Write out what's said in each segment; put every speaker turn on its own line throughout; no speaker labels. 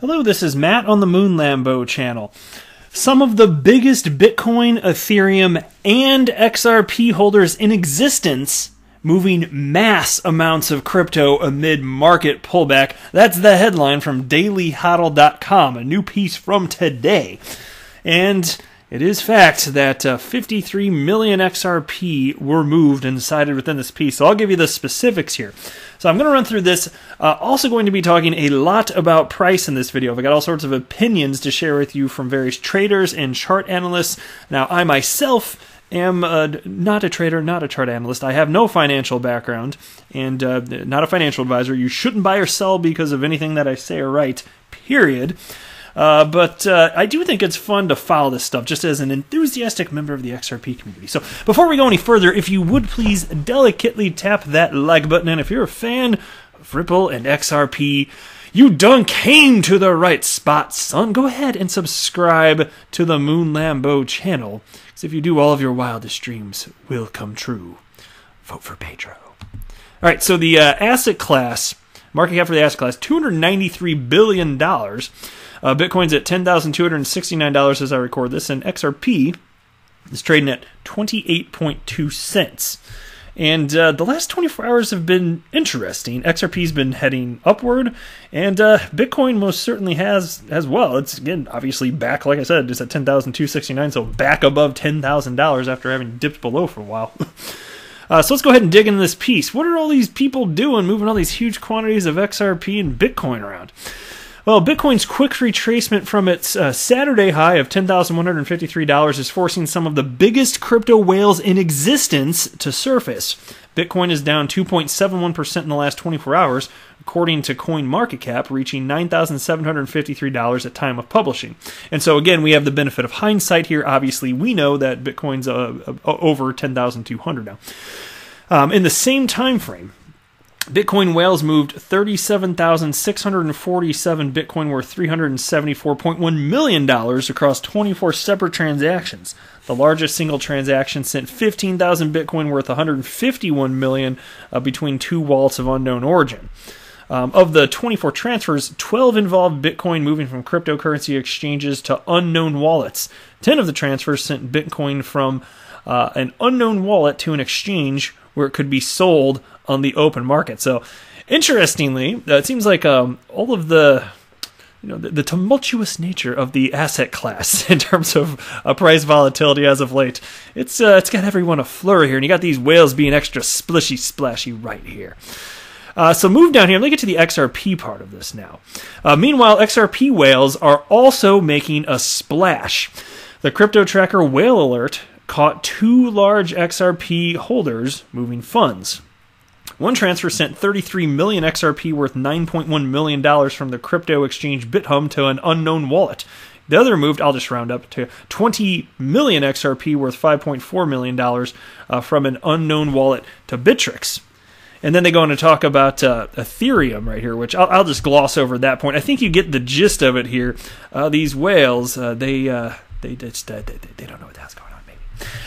Hello, this is Matt on the Moon Lambo channel. Some of the biggest Bitcoin, Ethereum, and XRP holders in existence moving mass amounts of crypto amid market pullback. That's the headline from dailyhodl.com, a new piece from today. And it is fact that uh, 53 million XRP were moved and decided within this piece. So I'll give you the specifics here. So I'm going to run through this. Uh, also going to be talking a lot about price in this video. I've got all sorts of opinions to share with you from various traders and chart analysts. Now I myself am uh, not a trader, not a chart analyst. I have no financial background and uh, not a financial advisor. You shouldn't buy or sell because of anything that I say or write, period. Uh, but uh, I do think it's fun to follow this stuff just as an enthusiastic member of the XRP community. So before we go any further, if you would please delicately tap that like button, and if you're a fan of Ripple and XRP, you done came to the right spot, son. Go ahead and subscribe to the Moon Lambo channel, because if you do, all of your wildest dreams will come true. Vote for Pedro. All right, so the uh, asset class, market cap for the asset class, $293 billion. Uh, Bitcoin's at $10,269 as I record this, and XRP is trading at 28.2 cents. And uh, the last 24 hours have been interesting. XRP's been heading upward, and uh, Bitcoin most certainly has as well. It's again obviously back, like I said, it's at 10,269, so back above $10,000 after having dipped below for a while. Uh, so let's go ahead and dig into this piece. What are all these people doing moving all these huge quantities of XRP and Bitcoin around? Well, Bitcoin's quick retracement from its uh, Saturday high of $10,153 is forcing some of the biggest crypto whales in existence to surface. Bitcoin is down 2.71% in the last 24 hours, according to CoinMarketCap, reaching $9,753 at time of publishing. And so again, we have the benefit of hindsight here. Obviously, we know that Bitcoin's uh, uh over 10,200 now. Um, in the same time frame, Bitcoin whales moved 37,647 Bitcoin worth $374.1 million across 24 separate transactions. The largest single transaction sent 15,000 Bitcoin worth 151 million uh, between two wallets of unknown origin. Um, of the 24 transfers, 12 involved Bitcoin moving from cryptocurrency exchanges to unknown wallets. 10 of the transfers sent Bitcoin from uh, an unknown wallet to an exchange where it could be sold on the open market. So, interestingly, uh, it seems like um, all of the you know the, the, tumultuous nature of the asset class in terms of uh, price volatility as of late. It's uh, it's got everyone a flurry here, and you got these whales being extra splishy splashy right here. Uh, so move down here. Let me get to the XRP part of this now. Uh, meanwhile, XRP whales are also making a splash. The crypto tracker Whale Alert caught two large XRP holders moving funds. One transfer sent 33 million XRP worth 9.1 million dollars from the crypto exchange Bithumb to an unknown wallet. The other moved, I'll just round up to 20 million XRP worth 5.4 million dollars uh, from an unknown wallet to Bittrex. And then they go on to talk about uh, Ethereum right here, which I'll, I'll, just gloss over that point. I think you get the gist of it here. Uh, these whales, uh, they uh, they just uh, they, they don't know what the hell's going on.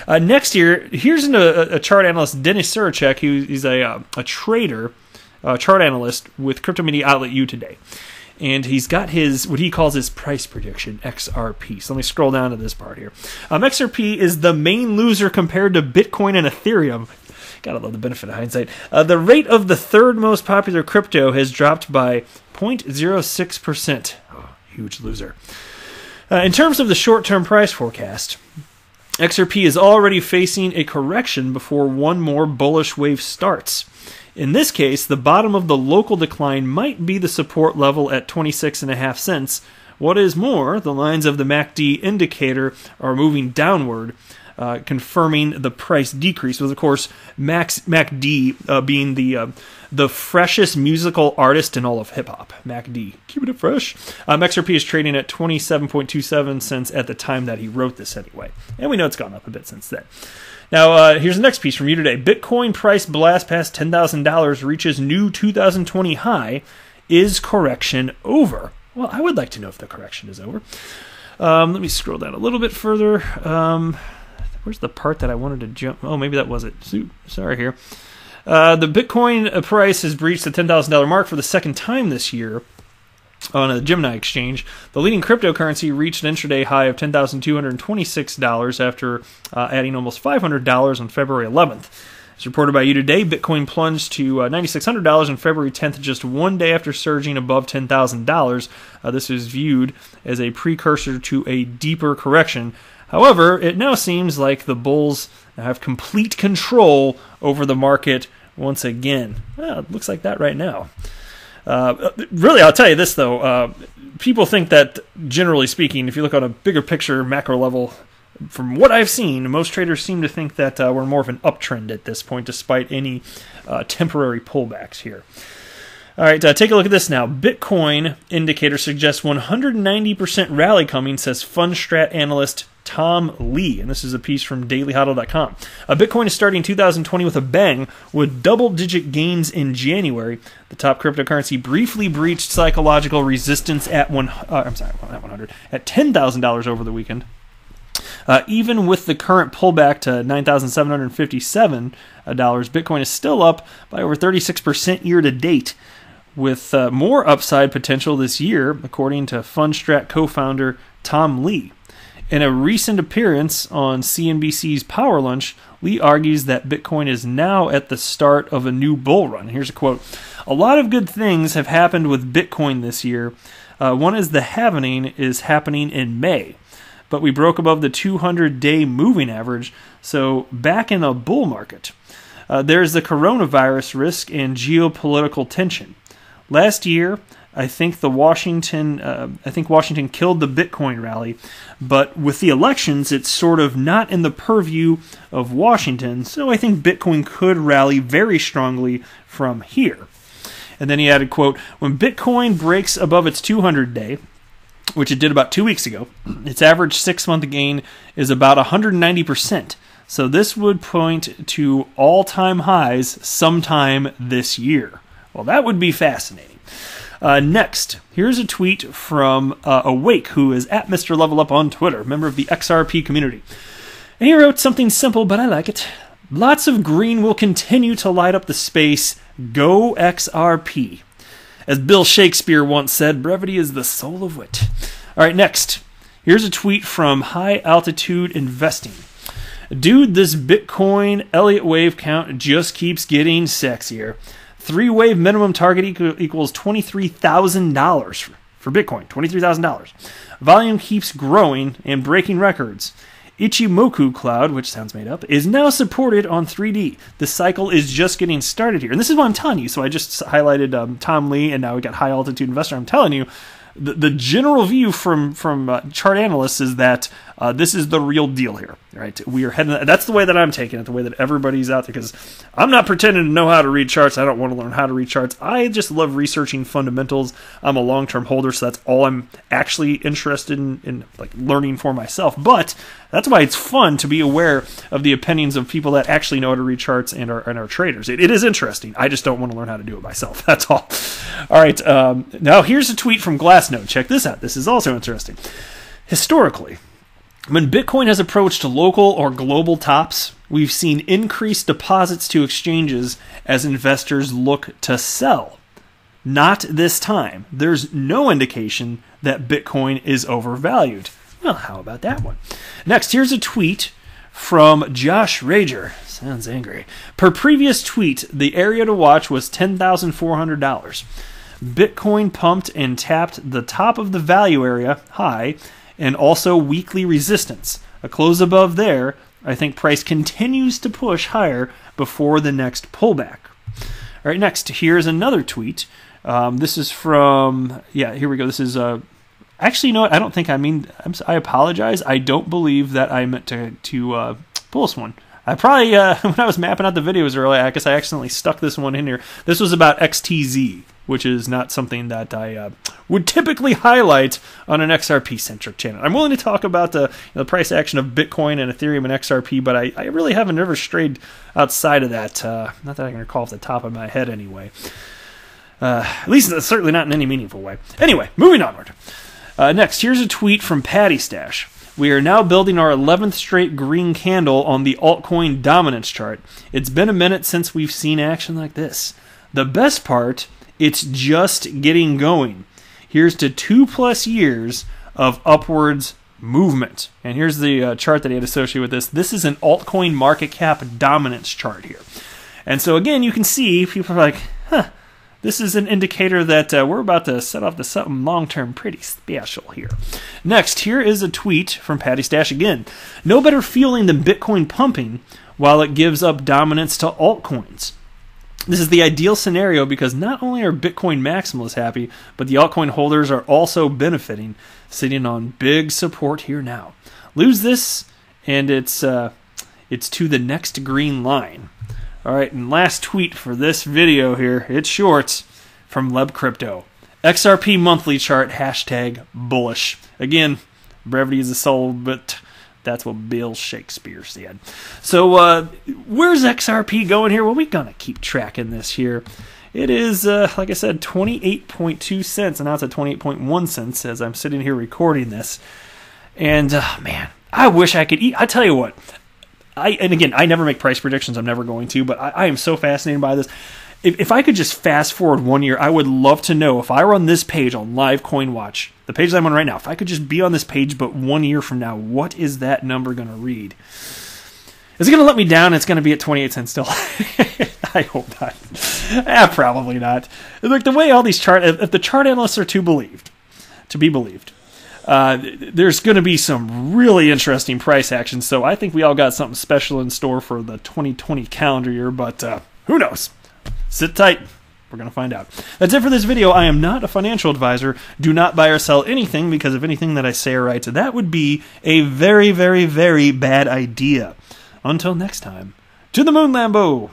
Uh, next year, here's an, a, a, chart analyst, Denis Sarachek, who's a, uh, a trader, a chart analyst with crypto media outlet U.Today. And he's got his, what he calls his price prediction, XRP. So let me scroll down to this part here. Um, XRP is the main loser compared to Bitcoin and Ethereum. Gotta love the benefit of hindsight. Uh, the rate of the third most popular crypto has dropped by 0.06%. Oh, huge loser. Uh, in terms of the short term price forecast, XRP is already facing a correction before one more bullish wave starts. In this case, the bottom of the local decline might be the support level at 26.5 cents. What is more, the lines of the MACD indicator are moving downward, uh, confirming the price decrease. Was of course Max D uh, being the uh, the freshest musical artist in all of hip hop. Mac D, keeping it fresh. Um, XRP is trading at twenty seven point two seven cents at the time that he wrote this anyway, and we know it's gone up a bit since then. Now, uh, here's the next piece from U.Today. Bitcoin price blast past $10,000 reaches new 2020 high. Is correction over? Well, I would like to know if the correction is over. Um, let me scroll down a little bit further. Um, Where's the part that I wanted to jump? Oh, maybe that was it. Sorry here. Uh, the Bitcoin price has breached the $10,000 mark for the second time this year. on a Gemini exchange. The leading cryptocurrency reached an intraday high of $10,226 after uh, adding almost $500 on February 11th. As reported by U.Today, Bitcoin plunged to uh, $9,600 on February 10th, just one day after surging above $10,000. Uh, this is viewed as a precursor to a deeper correction. However, it now seems like the bulls have complete control over the market once again. Well, it looks like that right now. Uh, really, I'll tell you this though. Uh, people think that, generally speaking, if you look on a bigger picture, macro level, from what I've seen, most traders seem to think that uh, we're more of an uptrend at this point, despite any uh, temporary pullbacks here. All right, uh, take a look at this now. Bitcoin indicator suggests 190% rally coming, says Fundstrat analyst Tom Lee, and this is a piece from dailyhodl.com. Bitcoin is starting 2020 with a bang with double digit gains in January. The top cryptocurrency briefly breached psychological resistance at one uh, I'm sorry, at 100 at $10,000 over the weekend. Uh, even with the current pullback to $9,757, Bitcoin is still up by over 36% year to date, with uh, more upside potential this year, according to Fundstrat co founder Tom Lee. In a recent appearance on CNBC's Power Lunch, Lee argues that Bitcoin is now at the start of a new bull run. Here's a quote A lot of good things have happened with Bitcoin this year. Uh, one is the halvening is happening in May, but we broke above the 200 day moving average, so back in a bull market. Uh, there's the coronavirus risk and geopolitical tension. Last year, I think the Washington, uh, I think Washington killed the Bitcoin rally, but with the elections, it's sort of not in the purview of Washington. So I think Bitcoin could rally very strongly from here. And then he added, "quote When Bitcoin breaks above its 200 day, which it did about two weeks ago, its average six month gain is about 190 percent." So this would point to all time highs sometime this year. Well, that would be fascinating. Uh, next, here's a tweet from uh, Awake, who is at Mr. Level Up on Twitter, member of the XRP community. And he wrote something simple, but I like it. Lots of green will continue to light up the space. Go XRP. As Bill Shakespeare once said, brevity is the soul of wit. All right, next. Here's a tweet from High Altitude Investing. Dude, this Bitcoin Elliott wave count just keeps getting sexier. Three wave minimum target equals $23,000 for Bitcoin, $23,000. Volume keeps growing and breaking records. Ichimoku Cloud, which sounds made up, is now supported on 3D. The cycle is just getting started here. And this is what I'm telling you. So I just highlighted um, Tom Lee, and now we got High Altitude Investor. I'm telling you, the, the general view from from uh, chart analysts is that uh, this is the real deal here, right? We are heading. That's the way that I'm taking it. The way that everybody's out there, because I'm not pretending to know how to read charts. I don't want to learn how to read charts. I just love researching fundamentals. I'm a long-term holder, so that's all I'm actually interested in, in like learning for myself. But that's why it's fun to be aware of the opinions of people that actually know how to read charts and are, and are traders. It, it is interesting. I just don't want to learn how to do it myself. That's all. All right. Um, now here's a tweet from Glassnode. Check this out. This is also interesting. Historically, when Bitcoin has approached local or global tops, we've seen increased deposits to exchanges as investors look to sell. Not this time. There's no indication that Bitcoin is overvalued. Well, how about that one? Next, here's a tweet from Josh Rager. Sounds angry. Per previous tweet, the area to watch was $10,400. Bitcoin pumped and tapped the top of the value area high and also weekly resistance. A close above there, I think price continues to push higher before the next pullback. All right, next, here's another tweet. Um, this is from, yeah, here we go. This is, uh, actually, you know what? I don't think I mean, I'm, i apologize. I don't believe that I meant to, to uh, pull this one. I probably, uh, when I was mapping out the videos earlier, I guess I accidentally stuck this one in here. This was about XTZ which is not something that I uh, would typically highlight on an XRP centric channel. I'm willing to talk about the, you know, the price action of Bitcoin and Ethereum and XRP, but I, I really haven't ever strayed outside of that. Uh, not that I can recall off the top of my head, anyway. Uh, at least certainly not in any meaningful way. Anyway, moving onward. Uh, next, here's a tweet from Patty Stash. We are now building our 11th straight green candle on the altcoin dominance chart. It's been a minute since we've seen action like this. The best part it's just getting going. Here's to two plus years of upwards movement. And here's the uh, chart that he had associated with this. This is an altcoin market cap dominance chart here. And so again, you can see people are like, huh, this is an indicator that uh, we're about to set off to something long term pretty special here. Next, here is a tweet from Patty Stash again. No better feeling than Bitcoin pumping while it gives up dominance to altcoins. This is the ideal scenario because not only are Bitcoin maximalists happy, but the altcoin holders are also benefiting, sitting on big support here now. Lose this, and it's uh, it's to the next green line. All right, and last tweet for this video here. It's short from Leb Crypto. XRP monthly chart hashtag bullish. Again, brevity is a soul, but that's what Bill Shakespeare said. So, uh, where's XRP going here? Well, we're going to keep tracking this here. It is, uh, like I said, 28.2 cents, and now it's at 28.1 cents as I'm sitting here recording this. And, uh, man, I wish I could eat. I tell you what, I and again, I never make price predictions. I'm never going to, but I, I am so fascinated by this. If, if I could just fast forward one year, I would love to know if I were on this page on Live Coin Watch, the page that I'm on right now. If I could just be on this page, but one year from now, what is that number going to read? Is it going to let me down? It's going to be at 28 cents still. I hope not. ah, probably not. Look, the way all these chart, if the chart analysts are to believed, to be believed, uh, there's going to be some really interesting price action. So I think we all got something special in store for the 2020 calendar year, but uh, who knows? Sit tight. We're going to find out. That's it for this video. I am not a financial advisor. Do not buy or sell anything because of anything that I say or write, that would be a very, very, very bad idea. Until next time, to the moon, Lambo!